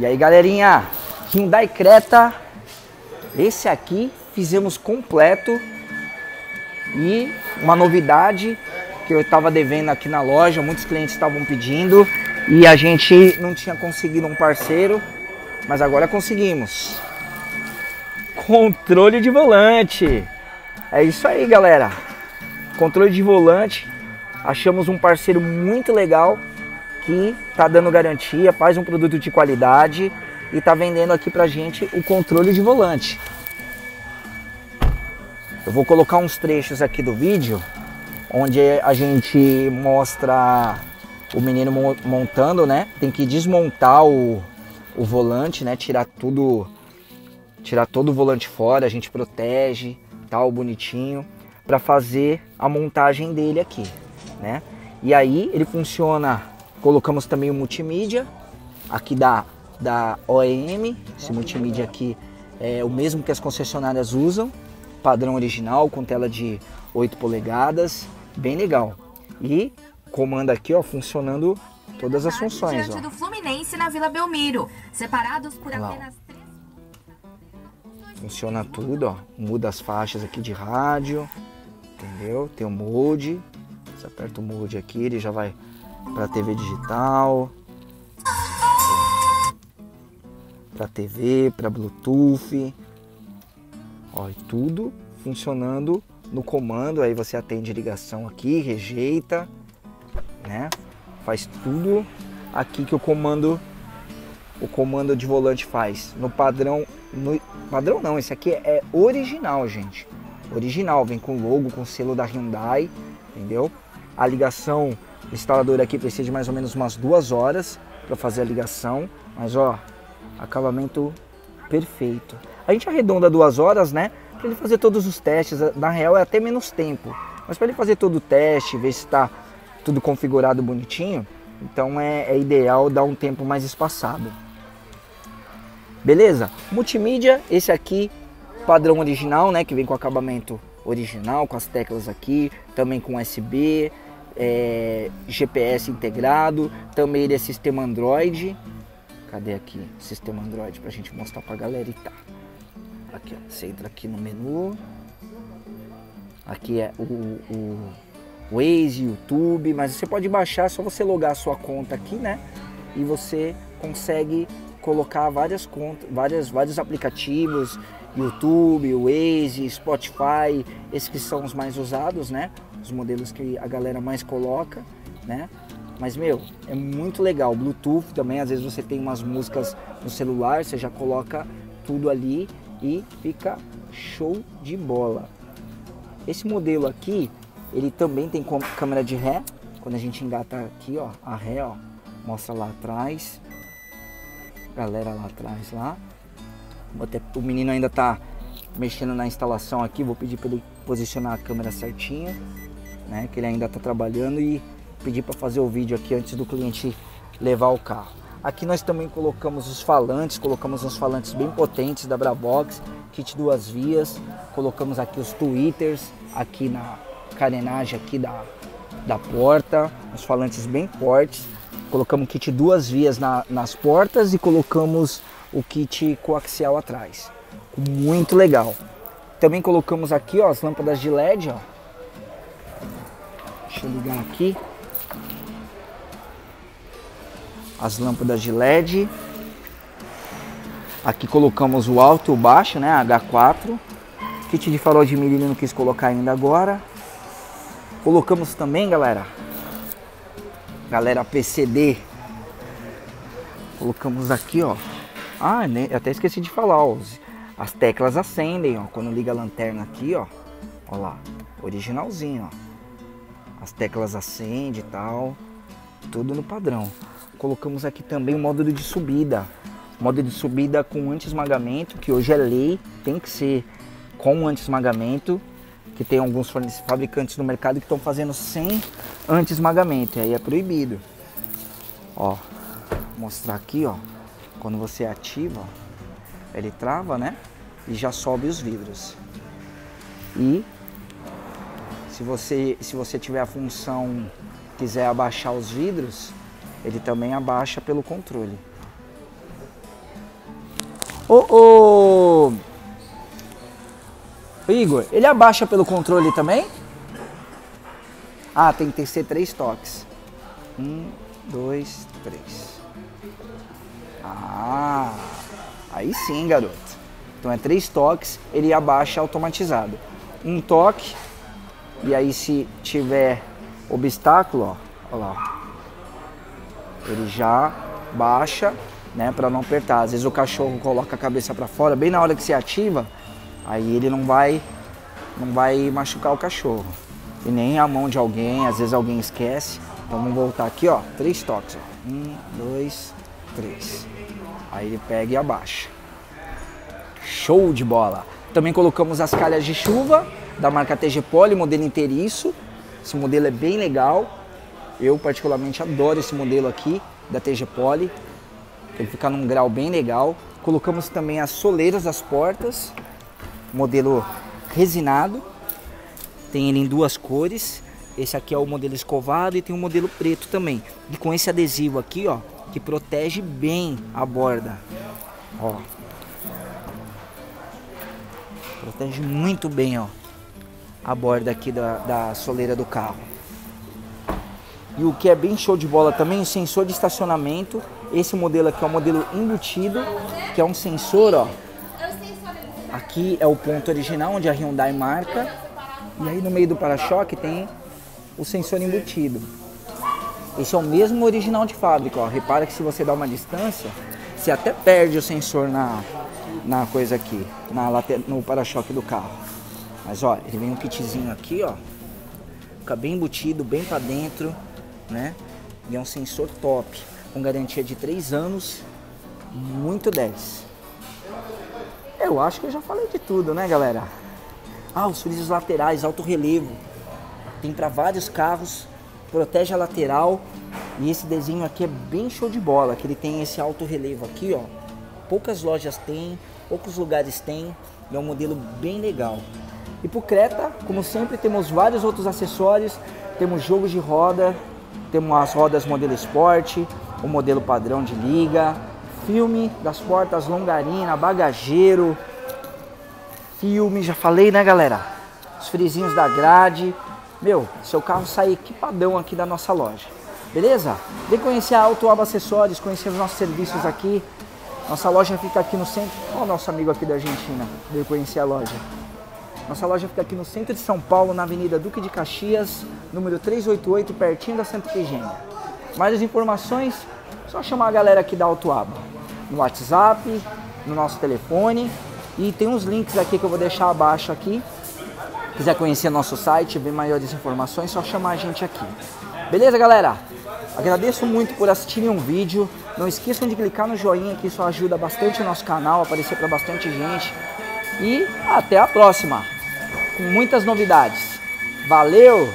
E aí, galerinha, Hyundai Creta, esse aqui fizemos completo e uma novidade que eu estava devendo aqui na loja, muitos clientes estavam pedindo e a gente não tinha conseguido um parceiro, mas agora conseguimos. Controle de volante. É isso aí, galera. Controle de volante. Achamos um parceiro muito legal que tá dando garantia, faz um produto de qualidade e tá vendendo aqui pra gente o controle de volante. Eu vou colocar uns trechos aqui do vídeo onde a gente mostra o menino montando, né? Tem que desmontar o, o volante, né? Tirar tudo, tirar todo o volante fora, a gente protege, tal, bonitinho, para fazer a montagem dele aqui, né? E aí ele funciona, colocamos também o multimídia, aqui da, da OEM, esse multimídia aqui é o mesmo que as concessionárias usam, padrão original, com tela de 8 polegadas, bem legal. E comando aqui, ó, funcionando todas as funções, diante ó. do Fluminense na Vila Belmiro, separados por lá, apenas três... Funciona tudo, ó. Muda as faixas aqui de rádio, entendeu? Tem o mode. Você aperta o mode aqui, ele já vai para TV digital, para TV, para Bluetooth. Ó, e tudo funcionando no comando. Aí você atende ligação aqui, rejeita, né? Faz tudo aqui que o comando o comando de volante faz. No padrão, no padrão não, esse aqui é original, gente. Original, vem com logo, com selo da Hyundai, entendeu? A ligação, o instalador aqui precisa de mais ou menos umas duas horas para fazer a ligação, mas ó, acabamento perfeito. A gente arredonda duas horas, né? Para ele fazer todos os testes. Na real é até menos tempo, mas para ele fazer todo o teste, ver se está tudo configurado bonitinho, então é, é ideal dar um tempo mais espaçado. Beleza? Multimídia, esse aqui, padrão original, né? Que vem com acabamento original, com as teclas aqui, também com USB, é, GPS integrado, também ele é sistema Android. Cadê aqui? Sistema Android pra gente mostrar pra galera e tá. Aqui, ó. Você entra aqui no menu. Aqui é o, o Waze, YouTube, mas você pode baixar, é só você logar a sua conta aqui, né? E você consegue colocar várias contas, várias, vários aplicativos, YouTube, Waze, Spotify, esses que são os mais usados, né? Os modelos que a galera mais coloca, né? Mas, meu, é muito legal. Bluetooth também, às vezes você tem umas músicas no celular, você já coloca tudo ali e fica show de bola. Esse modelo aqui, ele também tem câmera de ré. Quando a gente engata aqui, ó, a ré, ó, mostra lá atrás. Galera lá atrás lá. O menino ainda tá mexendo na instalação aqui, vou pedir para ele posicionar a câmera certinha, né? Que ele ainda tá trabalhando e pedir para fazer o vídeo aqui antes do cliente levar o carro. Aqui nós também colocamos os falantes, colocamos uns falantes bem potentes da Bravox, kit duas vias, colocamos aqui os tweeters, aqui na carenagem aqui da, da porta, os falantes bem fortes. Colocamos kit duas vias na, nas portas e colocamos o kit coaxial atrás. Muito legal. Também colocamos aqui ó, as lâmpadas de LED. Ó. Deixa eu ligar aqui. As lâmpadas de LED. Aqui colocamos o alto e o baixo, né? H4. Kit de farol de milho não quis colocar ainda agora. Colocamos também, galera. Galera PCD. Colocamos aqui, ó. Ah, né? até esqueci de falar, ó. As teclas acendem, ó. Quando liga a lanterna aqui, ó. Ó lá. Originalzinho, ó. As teclas acendem e tal. Tudo no padrão. Colocamos aqui também o módulo de subida. Módulo de subida com anti-esmagamento, que hoje é lei, tem que ser com anti-esmagamento, que tem alguns fabricantes no mercado que estão fazendo sem anti-esmagamento, aí é proibido. Ó, mostrar aqui, ó, quando você ativa, ele trava, né? E já sobe os vidros. E se você, se você tiver a função, quiser abaixar os vidros, ele também abaixa pelo controle. Ô, ô, Igor, ele abaixa pelo controle também? Ah, tem que ser três toques. Um, dois, três. Ah, aí sim, garoto. Então é três toques, ele abaixa automatizado. Um toque, e aí se tiver obstáculo, ó, ó lá, ele já baixa, né, para não apertar. Às vezes o cachorro coloca a cabeça para fora, bem na hora que se ativa, aí ele não vai, não vai machucar o cachorro. E nem a mão de alguém, às vezes alguém esquece. Então vamos voltar aqui, ó, três toques, ó. Um, dois, três. Aí ele pega e abaixa. Show de bola! Também colocamos as calhas de chuva da marca TG Poly, modelo inteiriço. Esse modelo é bem legal. Eu particularmente adoro esse modelo aqui da TG Poly. Ele fica num grau bem legal. Colocamos também as soleiras das portas, modelo resinado. Tem ele em duas cores. Esse aqui é o modelo escovado e tem o modelo preto também. E com esse adesivo aqui, ó, que protege bem a borda. Ó. Protege muito bem, ó, a borda aqui da, da soleira do carro. E o que é bem show de bola também, o sensor de estacionamento. Esse modelo aqui é o modelo embutido, que é um sensor, ó. Aqui é o ponto original, onde a Hyundai marca. E aí no meio do para-choque tem o sensor embutido. Esse é o mesmo original de fábrica, ó. Repara que se você dá uma distância, você até perde o sensor na, na coisa aqui, na, no para-choque do carro. Mas ó, ele vem um kitzinho aqui, ó. Fica bem embutido, bem para dentro, né? E é um sensor top, com garantia de 3 anos, muito 10. Eu acho que eu já falei de tudo, né, galera? Ah, os frisos laterais, alto relevo. Tem para vários carros, protege a lateral. E esse desenho aqui é bem show de bola, que ele tem esse alto relevo aqui, ó. Poucas lojas têm, poucos lugares têm. E é um modelo bem legal. E pro Creta, como sempre, temos vários outros acessórios. Temos jogos de roda, temos as rodas modelo esporte, o modelo padrão de liga, filme das portas longarina, bagageiro, filme, já falei, né, galera? Os frisinhos da grade. Meu, seu carro sai equipadão aqui da nossa loja. Beleza? Vem conhecer a Autoaba Acessórios, conhecer os nossos serviços aqui. Nossa loja fica aqui no centro. Olha o nosso amigo aqui da Argentina, veio conhecer a loja. Nossa loja fica aqui no centro de São Paulo, na Avenida Duque de Caxias, número 388, pertinho da Santa Efigênia. Mais informações, só chamar a galera aqui da Autoaba. No WhatsApp, no nosso telefone. E tem uns links aqui que eu vou deixar abaixo aqui. Quiser conhecer nosso site, ver maiores informações, só chamar a gente aqui. Beleza, galera? Agradeço muito por assistirem um vídeo. Não esqueçam de clicar no joinha, que isso ajuda bastante o nosso canal, a aparecer para bastante gente. E até a próxima, com muitas novidades. Valeu!